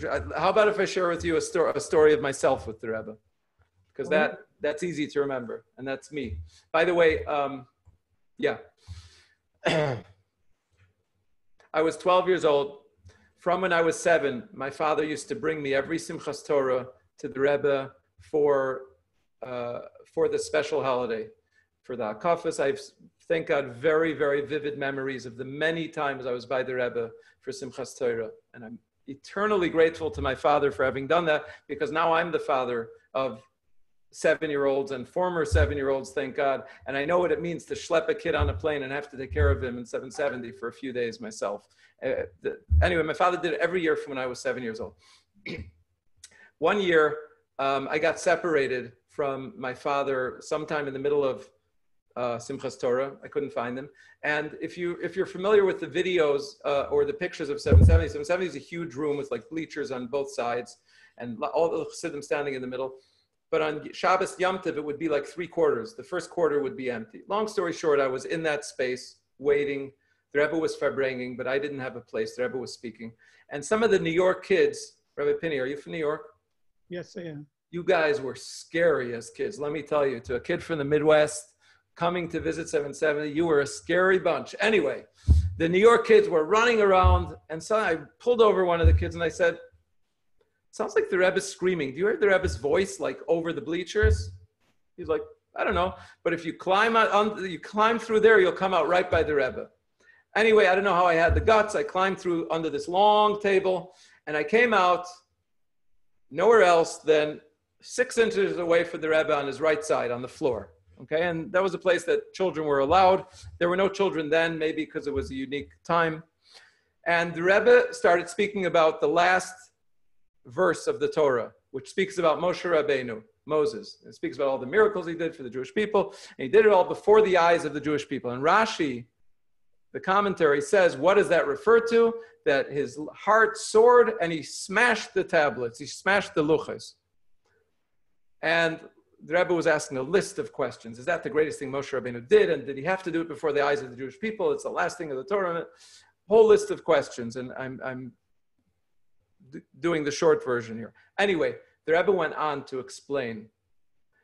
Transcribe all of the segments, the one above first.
How about if I share with you a, sto- a story of myself with the Rebbe? Because that that's easy to remember, and that's me. By the way, um, yeah, I was 12 years old. From when I was seven, my father used to bring me every Simchas Torah to the Rebbe for uh, for the special holiday, for the Hakafas. I've thank God very very vivid memories of the many times I was by the Rebbe for Simchas Torah, and I'm eternally grateful to my father for having done that because now I'm the father of seven year olds and former seven year olds, thank God. And I know what it means to schlep a kid on a plane and have to take care of him in 770 for a few days myself. Uh, the, anyway, my father did it every year from when I was seven years old. One year, um, I got separated from my father sometime in the middle of uh, Simchas Torah. I couldn't find them. And if you if you're familiar with the videos uh, or the pictures of 770, 770 is a huge room with like bleachers on both sides and all the Chassidim standing in the middle. But on Shabbos Yom Tov, it would be like three quarters. The first quarter would be empty. Long story short, I was in that space waiting. The Rebbe was farbringing, but I didn't have a place. The Rebbe was speaking. And some of the New York kids, Rebbe Pinny, are you from New York? Yes, I am. You guys were scary as kids. Let me tell you, to a kid from the Midwest, coming to visit 770. You were a scary bunch. Anyway, the New York kids were running around, and so I pulled over one of the kids and I said, Sounds like the Rebbe's screaming. Do you hear the Rebbe's voice like over the bleachers? He's like, I don't know. But if you climb out, on, you climb through there, you'll come out right by the Rebbe. Anyway, I don't know how I had the guts. I climbed through under this long table, and I came out nowhere else than six inches away from the Rebbe on his right side on the floor. Okay, and that was a place that children were allowed. There were no children then, maybe because it was a unique time. And the Rebbe started speaking about the last verse of the Torah, which speaks about Moshe Rabbeinu, Moses. It speaks about all the miracles he did for the Jewish people. And he did it all before the eyes of the Jewish people. And Rashi, the commentary, says, what does that refer to? That his heart soared and he smashed the tablets, he smashed the luchos. And the Rebbe was asking a list of questions. Is that the greatest thing Moshe Rabbeinu did? And did he have to do it before the eyes of the Jewish people? It's the last thing of the Torah. Whole list of questions. And I'm, I'm doing the short version here. Anyway, the Rebbe went on to explain.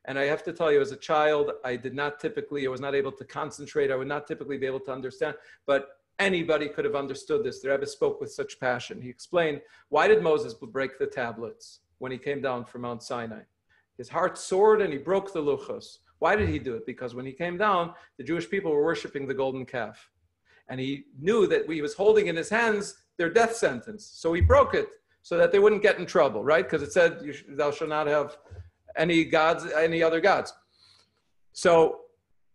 And I have to tell you, as a child, I did not typically, I was not able to concentrate. I would not typically be able to understand. But anybody could have understood this. The Rebbe spoke with such passion. He explained, why did Moses break the tablets when he came down from Mount Sinai? His heart soared and he broke the luchos. Why did he do it? Because when he came down, the Jewish people were worshiping the golden calf. And he knew that he was holding in his hands their death sentence. So he broke it so that they wouldn't get in trouble, right? Because it said, thou shalt not have any gods, any other gods. So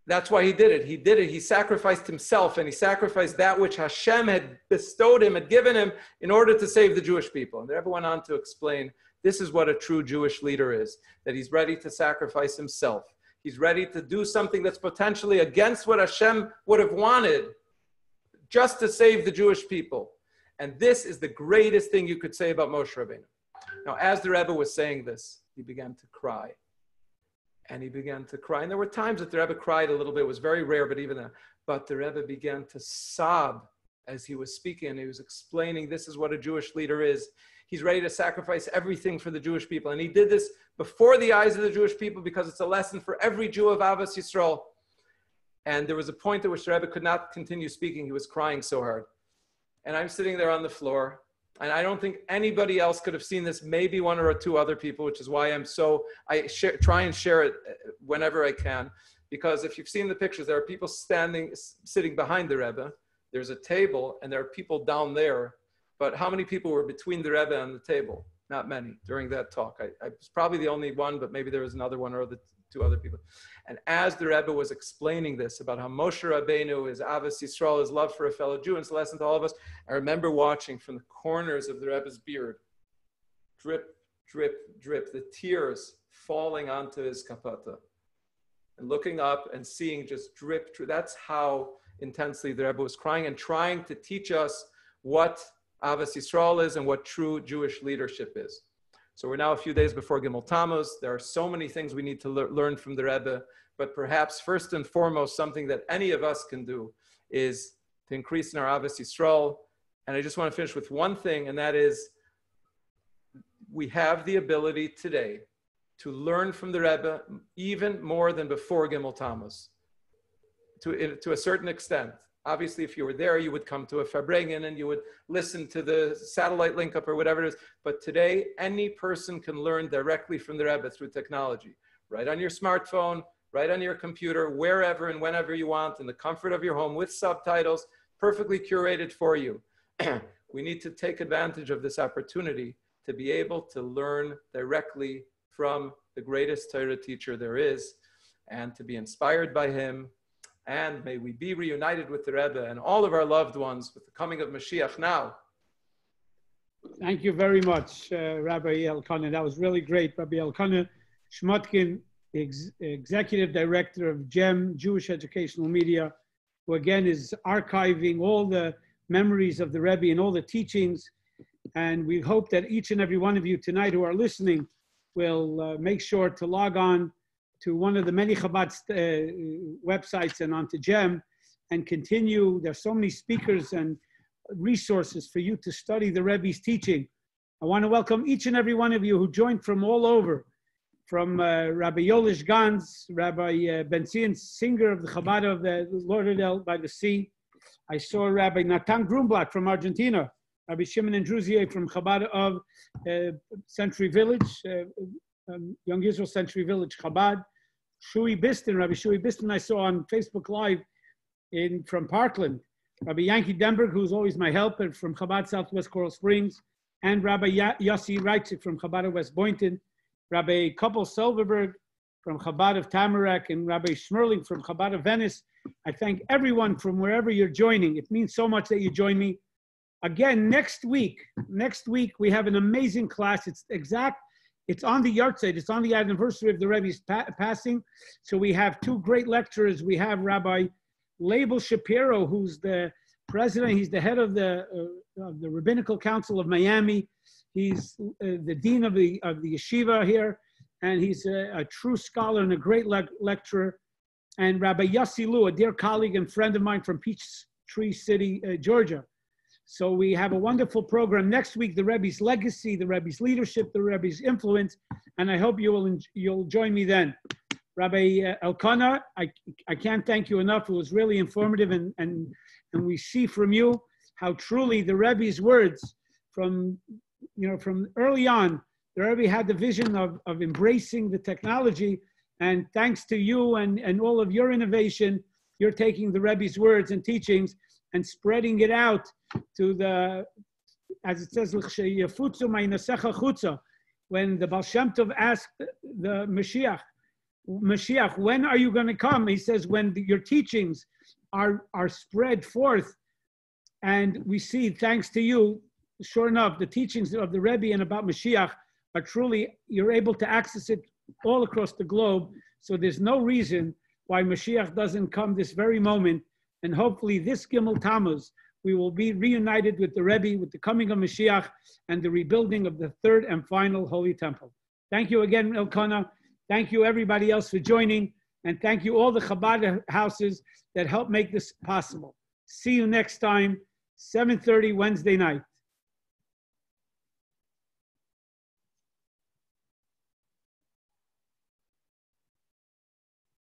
that's why he did it. He did it. He sacrificed himself and he sacrificed that which Hashem had bestowed him, had given him in order to save the Jewish people. And everyone went on to explain this is what a true Jewish leader is that he's ready to sacrifice himself. He's ready to do something that's potentially against what Hashem would have wanted just to save the Jewish people. And this is the greatest thing you could say about Moshe Rabbeinu. Now, as the Rebbe was saying this, he began to cry. And he began to cry. And there were times that the Rebbe cried a little bit. It was very rare, but even that. But the Rebbe began to sob as he was speaking. He was explaining this is what a Jewish leader is. He's ready to sacrifice everything for the Jewish people. And he did this before the eyes of the Jewish people because it's a lesson for every Jew of Ahavas Yisrael. And there was a point at which the Rebbe could not continue speaking. He was crying so hard. And I'm sitting there on the floor. And I don't think anybody else could have seen this, maybe one or two other people, which is why I'm so, I share, try and share it uh, whenever I can. Because if you've seen the pictures, there are people standing, sitting behind the Rebbe. There's a table, and there are people down there but how many people were between the Rebbe and the table? Not many during that talk. I, I was probably the only one, but maybe there was another one or the two other people. And as the Rebbe was explaining this about how Moshe Rabbeinu is Ahavas Yisrael, his love for a fellow Jew, and it's lesson to all of us, I remember watching from the corners of the Rebbe's beard, drip, drip, drip, the tears falling onto his kapote. And looking up and seeing just drip, drip. That's how intensely the Rebbe was crying and trying to teach us what Ahavas Yisrael is and what true Jewish leadership is. So we're now a few days before Gimel Tammuz. There are so many things we need to le- learn from the Rebbe, but perhaps first and foremost, something that any of us can do is to increase in our Ahavas Yisrael. And I just want to finish with one thing, and that is we have the ability today to learn from the Rebbe even more than before Gimel Tammuz, to, to a certain extent. Obviously, if you were there, you would come to a Farbrengen and you would listen to the satellite link up or whatever it is. But today, any person can learn directly from the Rebbe through technology, right on your smartphone, right on your computer, wherever and whenever you want, in the comfort of your home with subtitles, perfectly curated for you. we need to take advantage of this opportunity to be able to learn directly from the greatest Torah teacher there is and to be inspired by him. And may we be reunited with the Rebbe and all of our loved ones with the coming of Mashiach now. Thank you very much, uh, Rabbi Elkanah. That was really great. Rabbi Elkanah Shmotkin, ex- Executive Director of JEM, Jewish Educational Media, who again is archiving all the memories of the Rebbe and all the teachings. And we hope that each and every one of you tonight who are listening will uh, make sure to log on to one of the many Chabad uh, websites and onto JEM and continue. There's so many speakers and resources for you to study the Rebbe's teaching. I want to welcome each and every one of you who joined from all over, from uh, Rabbi Yolish Gans, Rabbi uh, Ben Zion Singer of the Chabad of the Lauderdale by the Sea. I saw Rabbi Natan Grumblatt from Argentina. Rabbi Shimon and from Chabad of uh, Century Village, uh, um, Young Israel Century Village, Chabad. Shui Biston, Rabbi Shui Biston, I saw on Facebook Live in from Parkland. Rabbi Yankee Denberg, who's always my helper from Chabad Southwest Coral Springs, and Rabbi Yossi Reitzik from Chabad of West Boynton, Rabbi Koppel Silverberg from Chabad of Tamarac, and Rabbi Schmerling from Chabad of Venice. I thank everyone from wherever you're joining. It means so much that you join me again next week next week we have an amazing class it's exact it's on the yahrzeit it's on the anniversary of the rebbe's pa- passing. So we have two great lecturers. We have rabbi leibel shapiro who's the president. He's the head of the uh, of the rabbinical council of miami. He's uh, the dean of the of the yeshiva here. And he's a, a true scholar and a great le- lecturer. And rabbi yossi lu a dear colleague and friend of mine from peachtree city uh, georgia so we have a wonderful program next week, the Rebbe's legacy, the Rebbe's leadership, the Rebbe's influence, and I hope you will you'll join me then. Rabbi uh, Elkanah, I, I can't thank you enough. It was really informative, and, and, and we see from you how truly the Rebbe's words from, you know, from early on, the Rebbe had the vision of, of embracing the technology, and thanks to you and, and all of your innovation, you're taking the Rebbe's words and teachings and spreading it out to the, as it says, when the Baal Shem Tov asked the Mashiach, Mashiach, when are you going to come? He says, when the, your teachings are, are spread forth. And we see, thanks to you, sure enough, the teachings of the Rebbe and about Mashiach are truly, you're able to access it all across the globe. So there's no reason why Mashiach doesn't come this very moment and hopefully this Gimel Tammuz, we will be reunited with the Rebbe, with the coming of Mashiach, and the rebuilding of the third and final Holy Temple. Thank you again, Elkanah. Thank you, everybody else, for joining. And thank you, all the Chabad houses that help make this possible. See you next time, 7.30 Wednesday night.